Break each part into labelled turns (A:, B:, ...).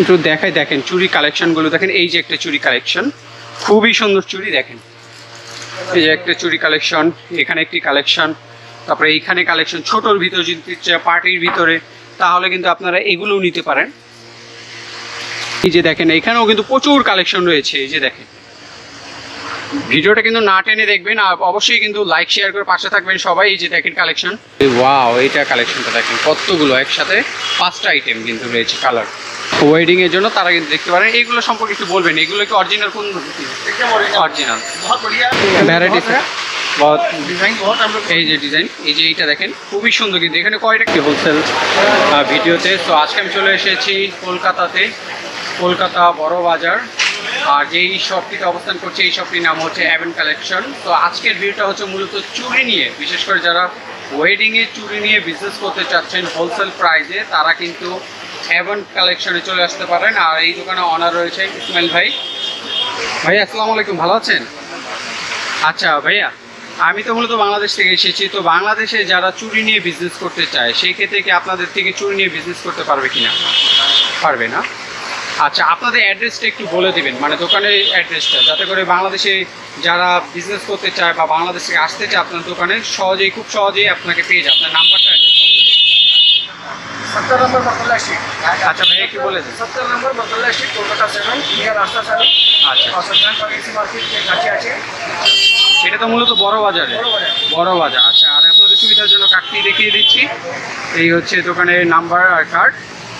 A: একটু দেখাই, দেখেন চুরি কালেকশনগুলো দেখেন এই যে একটা চুরি কালেকশন খুবই সুন্দর চুরি দেখেন। এই যে একটা চুরি কালেকশন এখানে একটি কালেকশন তারপরে এইখানে কালেকশন ছোটোর ভিতরে যদি পার্টির ভিতরে, তাহলে কিন্তু আপনারা এগুলোও নিতে পারেন। এই যে দেখেন, এখানেও কিন্তু প্রচুর কালেকশন রয়েছে, এই যে দেখেন। ভিডিওটা কিন্তু না টেনে দেখবেন আর অবশ্যই কিন্তু লাইক শেয়ার করে পাশে থাকবেন সবাই এই যে দেখেন কালেকশন ওয়াও এইটা কালেকশনটা দেখেন কতগুলো একসাথে পাঁচটা আইটেম কিন্তু রয়েছে কালার ওয়েডিং এর জন্য তারা কিন্তু দেখতে পারেন এইগুলো সম্পর্কে একটু বলবেন এগুলো কি অরিজিনাল কোন অরিজিনাল ভ্যারাইটিস এই যে ডিজাইন এই যে এইটা দেখেন খুবই সুন্দর কিন্তু এখানে কয়টা কি হোলসেল ভিডিওতে তো? আজকে আমি চলে এসেছি কলকাতাতে কলকাতা বড় বাজার। যেই শপটিতে অবস্থান করছে, এই শপটির নাম হচ্ছে অ্যাভেন কালেকশন তো আজকের ভিডিওটা হচ্ছে মূলত চুড়ি নিয়ে, বিশেষ করে যারা ওয়েডিংয়ে চুড়ি নিয়ে বিজনেস করতে চাচ্ছেন হোলসেল প্রাইসে তারা কিন্তু অ্যাভেন কালেকশনে চলে আসতে পারেন। আর এই দোকানে অনার রয়েছে ইসমাইল ভাই। ভাই আসসালামু আলাইকুম, ভালো আছেন? আচ্ছা ভাইয়া, আমি তো মূলত বাংলাদেশ থেকে এসেছি, তো বাংলাদেশে যারা চুরি নিয়ে বিজনেস করতে চায়, সেই ক্ষেত্রে কি আপনাদের থেকে চুরি নিয়ে বিজনেস করতে পারবে কিনা? পারবে না? আচ্ছা আপনাদের অ্যাড্রেসটা একটু বলে দিবেন মানে দোকানের অ্যাড্রেসটা যাতে করে বাংলাদেশে যারা বিজনেস করতে চায় বা বাংলাদেশ থেকে আসতে চায় আপনার দোকানে সহজেই খুব সহজেই আপনাকে পেয়ে যায় আপনার নাম্বারটা
B: সত্তর নম্বর বদলা
A: আচ্ছা ভাইয়া কি বলেছেন
B: সত্তর নম্বর বদলা স্ট্রিট কলকাতা সেভেন নিয়ার রাস্তা সামনে
A: আচ্ছা।
B: অসন্ধান কাছে আছে।
A: এটা তো মূলত বড় বাজারে।
B: বড় বাজার।
A: আচ্ছা আর আপনাদের সুবিধার জন্য কাকটি দেখিয়ে দিচ্ছি। এই হচ্ছে দোকানের নাম্বার আর কার্ড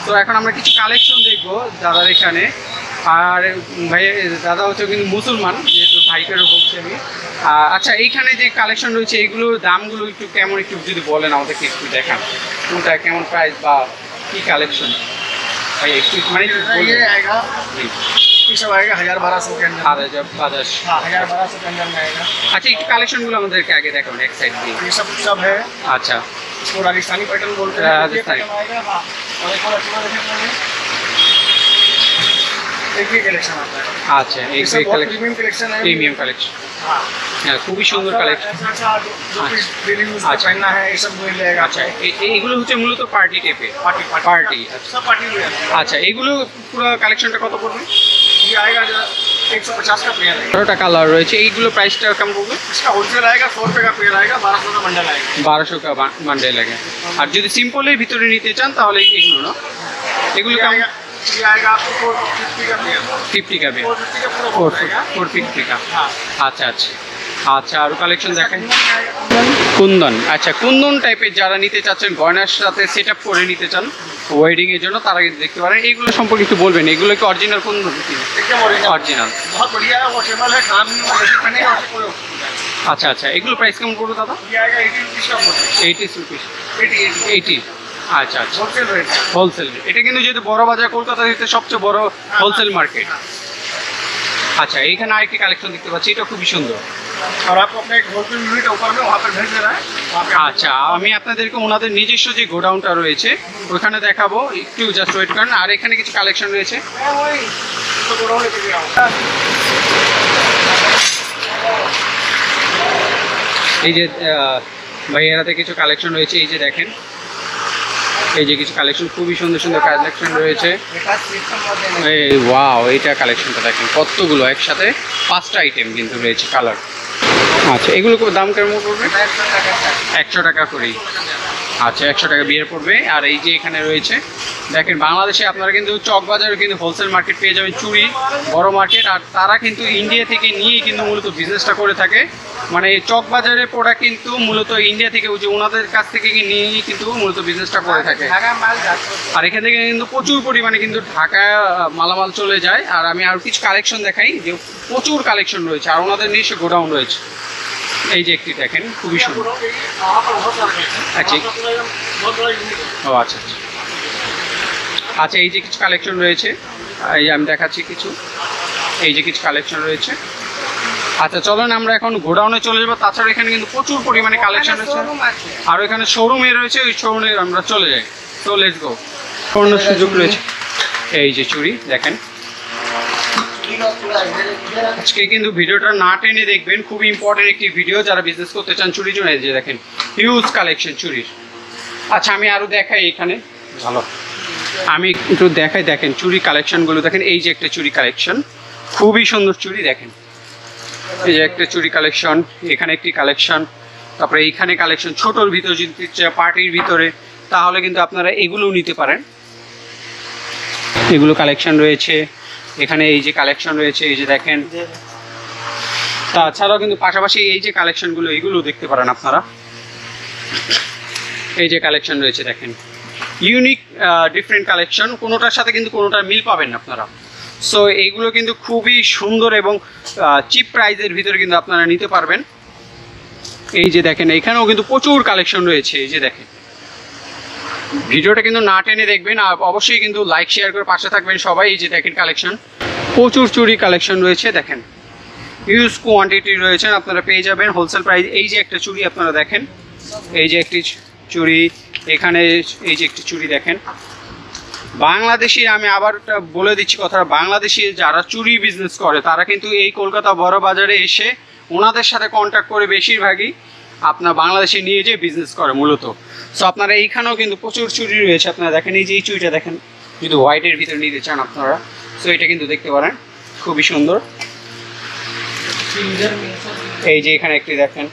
A: তো এখন আমরা কিছু কালেকশন দেখব দাদার এখানে। আর ভাই দাদা হচ্ছে কিন্তু মুসলমান যেহেতু ভাইকেরও বলছি আমি। আচ্ছা এইখানে যে কালেকশন রয়েছে এইগুলোর দামগুলো একটু কেমন একটু যদি বলেন আমাদেরকে একটু দেখান। কোনটা কেমন প্রাইস বা কি কালেকশন আচ্ছা একটু মানে হাজার
B: বারো
A: আচ্ছা, আমাদেরকে আগে সাইড দিয়ে। আচ্ছা প্রিমিয়াম কালেকশন হ্যাঁ। খুবই সুন্দর কালেকশন
B: আচ্ছা, আচ্ছা।,
A: আচ্ছা।, আচ্ছা এইগুলো হচ্ছে মূলত পার্টি
B: টেপে
A: পার্টি আচ্ছা। এগুলো পুরো কালেকশনটা কত পড়বে?
B: एक सौ पचास का पेयर है
A: বারোটা কালার রয়েছে এইগুলো প্রাইসটা কেমন পড়বে
B: इसका होलसेल आएगा सौ रुपये का पेयर आएगा बारह सौ का बंडल आएगा
A: বারোশো কা মান্ডে লাগে আর যদি সিম্পলের ভিতরে নিতে চান তাহলে এগুলো না এগুলো
B: ये
A: কেমন
B: आएगा ये आएगा आपको फोर फिफ्टी का पेयर
A: ফিফটি কাবে
B: फोर फिफ्टी का पूरा
A: ফোর
B: बोर्ड आएगा
A: ফোর ফিফটি কা
B: हाँ
A: আচ্ছা আচ্ছা আচ্ছা আরও কালেকশন দেখেন কুন্দন আচ্ছা কুন্দন টাইপের যারা নিতে চাচ্ছেন গয়নার সাথে সেট আপ করে নিতে চান ওয়েডিং এর জন্য তারা কিন্তু দেখতে পারেন। এইগুলো সম্পর্কে একটু বলবেন এগুলো কি অরিজিনাল
B: কোন
A: অরিজিনাল আচ্ছা আচ্ছা এগুলো প্রাইস কেমন পড়বে দাদা? এইটিস রুপিস এইটি আচ্ছা আচ্ছা। হোলসেল এটা কিন্তু যেহেতু বড় বাজার কলকাতা দিতে সবচেয়ে বড় হোলসেল মার্কেট আচ্ছা এইখানে আরেকটি কালেকশন দেখতে পাচ্ছি এটা খুবই সুন্দর।
B: और आपको अपने एक होलसेल यूनिट ऊपर में वहाँ पर भेज दे रहा है वहाँ पे आप-
A: আচ্ছা আমি আপনাদেরকে ওনাদের নিজস্ব যে গোডাউনটা রয়েছে ওখানে দেখাবো একটু জাস্ট ওয়েট করেন আর এখানে কিছু কালেকশন রয়েছে
B: हाँ, वही तो गोडाउन लेके गया हूँ
A: এই যে আহ, ভাইয়েরাতে কিছু কালেকশন রয়েছে এই যে দেখেন এই যে কিছু কালেকশন খুবই সুন্দর সুন্দর কালেকশন রয়েছে। এই ওয়াও এইটা কালেকশনটা দেখেন, কতগুলো একসাথে পাঁচটা আইটেম কিন্তু রয়েছে কালার আচ্ছা এগুলো দাম কেমন পড়বে? একশো টাকা করেই আচ্ছা একশো টাকা বিয়ের পড়বে। আর এই যে এখানে রয়েছে দেখেন বাংলাদেশে আপনারা কিন্তু চক বাজারে কিন্তু হোলসেল মার্কেট পেয়ে যাবেন চুরি বড় মার্কেট আর তারা কিন্তু ইন্ডিয়া থেকে নিয়েই কিন্তু মূলত বিজনেসটা করে থাকে। মানে এই চক বাজারের প্রোডাক্ট কিন্তু মূলত ইন্ডিয়া থেকে ওই যে ওনাদের কাছ থেকে নিয়েই কিন্তু মূলত বিজনেসটা করে থাকে। আর এখান থেকে কিন্তু প্রচুর পরিমাণে কিন্তু ঢাকা মালামাল চলে যায়। আর আমি আর কিছু কালেকশন দেখাই যে প্রচুর কালেকশন রয়েছে আর ওনাদের নিজস্ব গোডাউন রয়েছে। এই যে একটি দেখেন খুবই সুন্দর।
B: আচ্ছা
A: ও আচ্ছা আচ্ছা। আচ্ছা এই যে কিছু কালেকশন রয়েছে এই আমি দেখাচ্ছি কিছু। এই যে কিছু কালেকশন রয়েছে। আচ্ছা চলেন আমরা এখন গোডাউনে চলে যাব। তাছাড়া এখানে কিন্তু প্রচুর পরিমাণে কালেকশন রয়েছে। আর এখানে শোরুমে রয়েছে ওই শোরুমে আমরা চলে যাই। তো লেটস গো সুযোগ রয়েছে। এই যে চুরি দেখেন। আজকে কিন্তু ভিডিওটা না টেনে দেখবেন খুব ইম্পর্টেন্ট একটি ভিডিও যারা বিজনেস করতে চান চুরি জন্য যে দেখেন হিউজ কালেকশন চুরির। আচ্ছা আমি আরও দেখাই এখানে। ভালো। আমি একটু দেখাই দেখেন চুরি কালেকশনগুলো দেখেন এই যে একটা চুরি কালেকশন খুবই সুন্দর চুরি দেখেন। এই যে একটা চুরি কালেকশন এখানে একটি কালেকশন তারপরে এইখানে কালেকশন ছোটোর ভিতরে যদি পার্টির ভিতরে তাহলে কিন্তু আপনারা এগুলোও নিতে পারেন। এগুলো কালেকশন রয়েছে। এখানে এই যে কালেকশন রয়েছে এই যে দেখেন। তাছাড়াও কিন্তু পাশাপাশি এই যে কালেকশনগুলো এগুলো দেখতে পারেন আপনারা। এই যে কালেকশন রয়েছে দেখেন। ইউনিক ডিফারেন্ট কালেকশন কোনোটার সাথে কিন্তু কোনোটার মিল পাবেন আপনারা। সো এইগুলো কিন্তু খুবই সুন্দর এবং চিপ প্রাইজের ভিতরে কিন্তু আপনারা নিতে পারবেন। এই যে দেখেন এখানেও কিন্তু প্রচুর কালেকশন রয়েছে এই যে দেখেন। ভিডিওটা কিন্তু না টেনে দেখবেন, আর অবশ্যই কিন্তু লাইক শেয়ার করে পাশে থাকবেন সবাই, এই যে দেখেন কালেকশন প্রচুর চুরি কালেকশন রয়েছে, দেখেন। হিউজ কোয়ান্টিটি রয়েছে, আপনারা পেয়ে যাবেন। হোলসেল প্রাইস এই যে একটা চুড়ি আপনারা দেখেন। এই যে একটি চুড়ি এখানে এই যে একটি চুড়ি দেখেন। বাংলাদেশি, আমি আবার বলে দিচ্ছি কথাটা, বাংলাদেশি যারা চুরি বিজনেস করে, তারা কিন্তু এই কলকাতা বড় বাজারে এসে ওনাদের সাথে কন্ট্যাক্ট করে বেশিরভাগই আপনার বাংলাদেশে নিয়ে যেয়ে বিজনেস করে মূলত। সো আপনারা এইখানেও কিন্তু প্রচুর চুরি রয়েছে। আপনারা দেখেন, এই যে এই চুরিটা দেখেন যদি হোয়াইটের ভিতরে নিতে চান আপনারা। সো এটা কিন্তু দেখতে পারেন, খুবই সুন্দর। এই যে এখানে একটি দেখেন